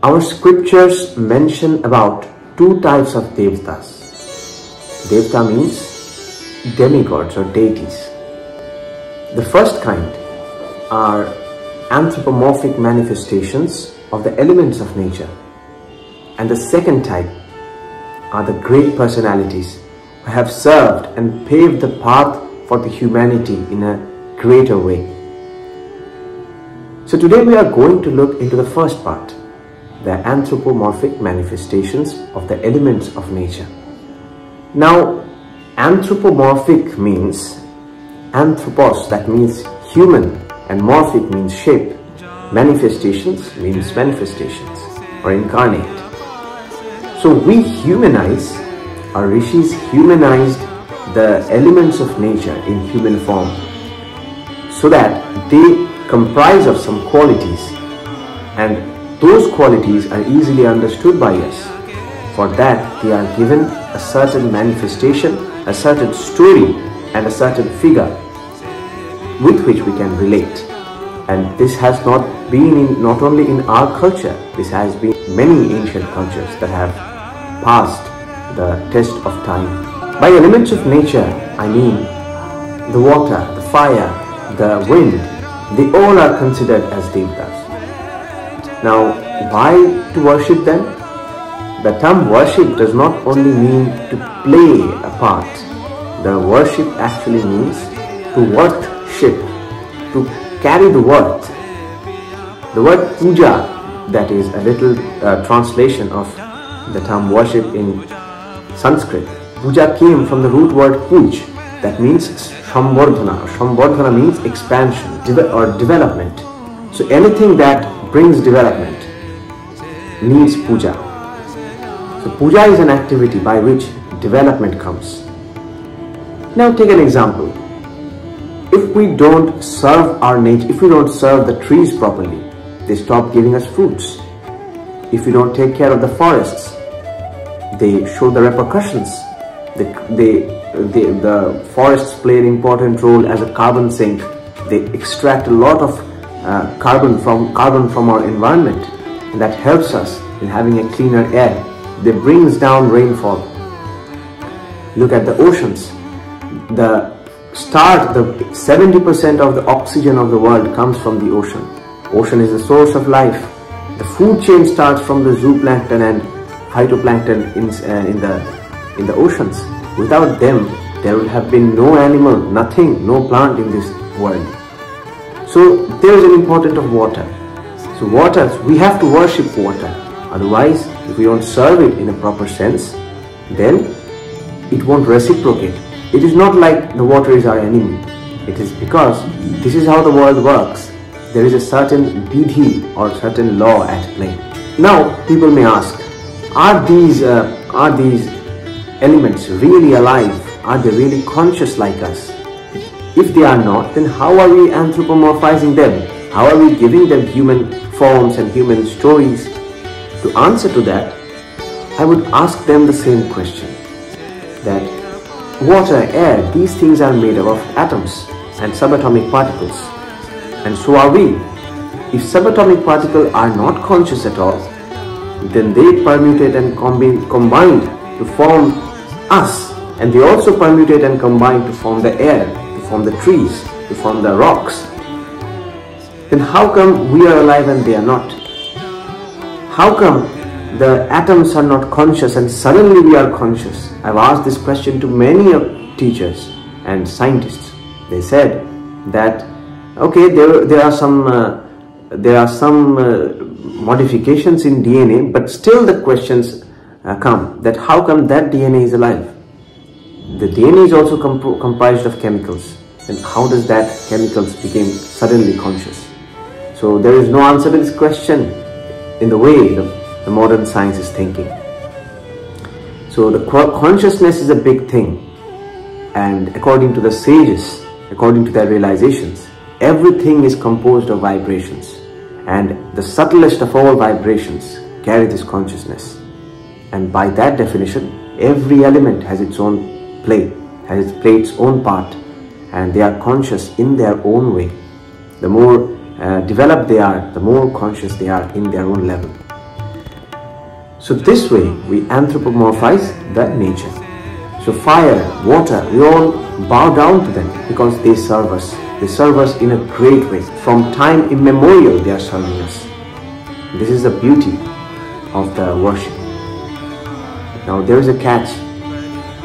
Our scriptures mention about two types of devtas. Devta means demigods or deities. The first kind are anthropomorphic manifestations of the elements of nature. And the second type are the great personalities who have served and paved the path for the humanity in a greater way. So today we are going to look into the first part, the anthropomorphic manifestations of the elements of nature. Now, anthropomorphic means anthropos, that means human, and morphic means shape. Manifestations means manifestations or incarnate. So we humanize, our rishis humanized the elements of nature in human form so that they comprise of some qualities and those qualities are easily understood by us. For that they are given a certain manifestation, a certain story and a certain figure with which we can relate. And this has not been in, not only in our culture, this has been many ancient cultures that have passed the test of time. By elements of nature, I mean the water, the fire, the wind, they all are considered as devtas. Now, why to worship them? The term worship does not only mean to play a part. The worship actually means to worship, to carry the worth. The word puja, that is a little uh, translation of the term worship in Sanskrit. Puja came from the root word puj, that means shambardhana. Shambardhana means expansion or development. So anything that brings development needs puja. So puja is an activity by which development comes. Now take an example. If we don't serve our nature, if we don't serve the trees properly, they stop giving us fruits. If we don't take care of the forests, they show the repercussions. They, they, they, the forests play an important role as a carbon sink. They extract a lot of uh, carbon from carbon from our environment, and that helps us in having a cleaner air. They brings down rainfall. Look at the oceans. The start, the 70% of the oxygen of the world comes from the ocean. Ocean is the source of life. The food chain starts from the zooplankton and phytoplankton in, uh, in, the, in the oceans. Without them, there would have been no animal, nothing, no plant in this world. So there is an importance of water. So water, we have to worship water. Otherwise, if we don't serve it in a proper sense, then it won't reciprocate. It is not like the water is our enemy. It is because this is how the world works. There is a certain vidhi or certain law at play. Now, people may ask, are these uh, are these elements really alive? Are they really conscious like us? If they are not, then how are we anthropomorphizing them? How are we giving them human forms and human stories? To answer to that, I would ask them the same question that water, air, these things are made up of atoms and subatomic particles. And so are we. If subatomic particles are not conscious at all, then they permutate and combine to form us. And they also permutate and combine to form the air, form the trees, form the rocks. Then how come we are alive and they are not? How come the atoms are not conscious and suddenly we are conscious? I've asked this question to many of teachers and scientists. They said that okay, there, there are some uh, there are some uh, modifications in DNA, but still the questions uh, come that how come that DNA is alive? The DNA is also comp comprised of chemicals. And how does that chemicals became suddenly conscious? So there is no answer to this question in the way the, the modern science is thinking. So the consciousness is a big thing. And according to the sages, according to their realizations, everything is composed of vibrations. And the subtlest of all vibrations carry this consciousness. And by that definition, every element has its own play, has its play its own part, and they are conscious in their own way. The more uh, developed they are, the more conscious they are in their own level. So this way we anthropomorphize the nature. So fire, water, we all bow down to them because they serve us. They serve us in a great way. From time immemorial they are serving us. This is the beauty of the worship. Now there is a catch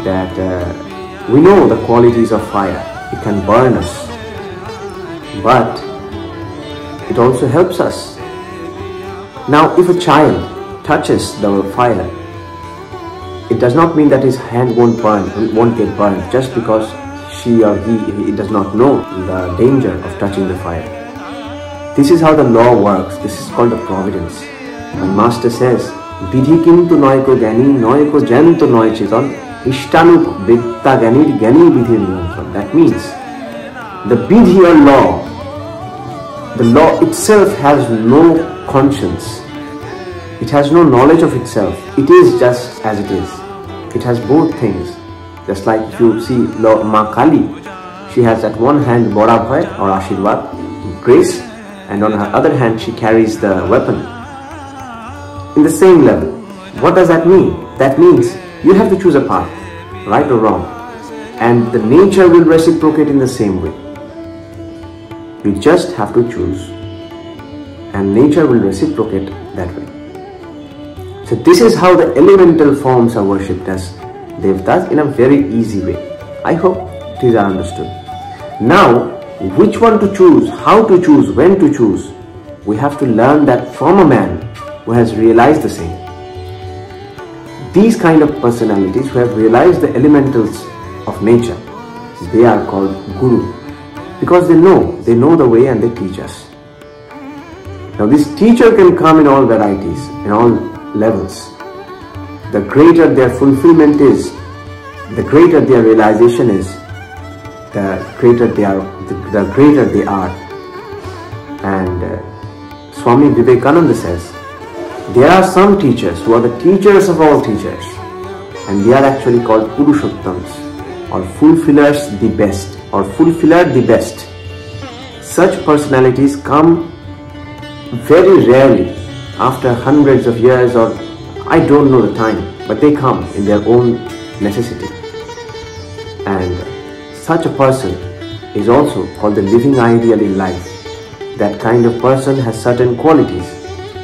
that uh, we know the qualities of fire. It can burn us, but it also helps us. Now, if a child touches the fire, it does not mean that his hand won't burn, won't get burned, just because she or he, he does not know the danger of touching the fire. This is how the law works. This is called the providence. My master says, Vidhi kintu noyko jani, noyko janto noy chital, Ishtanuk Vidta Ganir Gani Vidhi Niyantran. That means the Vidhiya law, the law itself has no conscience. It has no knowledge of itself. It is just as it is. It has both things. Just like if you see Lord Ma Kali, she has at one hand Morabhay or Ashirvad, grace, and on her other hand she carries the weapon. In the same level, what does that mean? That means you have to choose a path, right or wrong. And the nature will reciprocate in the same way. You just have to choose and nature will reciprocate that way. So this is how the elemental forms are worshipped as devtas in a very easy way. I hope these are understood. Now, which one to choose, how to choose, when to choose, we have to learn that from a man who has realized the same. These kind of personalities who have realized the elementals of nature, they are called guru because they know, they know the way and they teach us. Now this teacher can come in all varieties, in all levels. The greater their fulfillment is, the greater their realization is, the greater they are, the, the greater they are. And uh, Swami Vivekananda says, there are some teachers who are the teachers of all teachers, and they are actually called Purushottams, or fulfillers the best, or fulfiller the best. Such personalities come very rarely after hundreds of years or I don't know the time, but they come in their own necessity. And such a person is also called the living ideal in life. That kind of person has certain qualities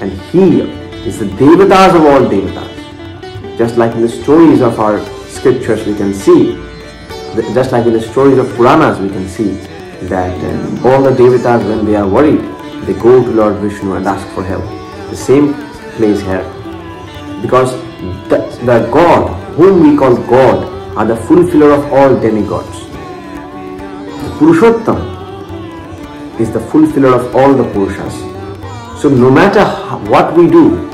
and he is the Devatas of all Devatas. Just like in the stories of our scriptures we can see, just like in the stories of Puranas we can see that uh, all the Devatas when they are worried, they go to Lord Vishnu and ask for help the same place here because the, the God whom we call God are the fulfiller of all demigods. The Purushottam is the fulfiller of all the Purushas. So no matter what we do,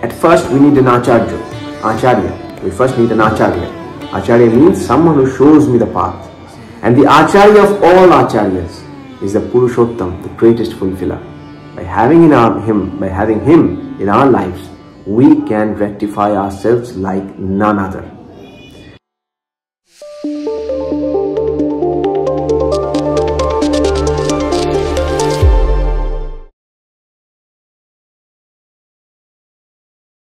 at first we need an Acharya. Acharya. We first need an Acharya. Acharya means someone who shows me the path. And the Acharya of all Acharyas is the Purushottam, the greatest fulfiller. By having in our, him, by having him in our lives, we can rectify ourselves like none other.